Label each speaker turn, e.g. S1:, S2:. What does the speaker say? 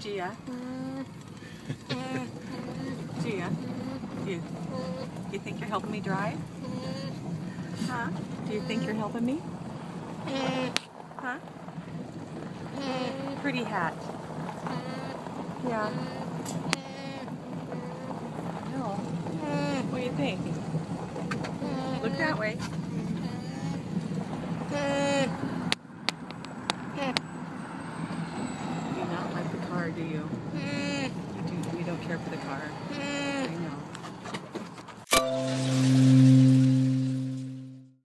S1: Gia. Gia, you, you think you're helping me drive? Huh? Do you think you're helping me? Huh? Pretty hat. Yeah. No. What do you think? Look that way. You do not like the car, do you? Mm. You, do, you don't care for the car.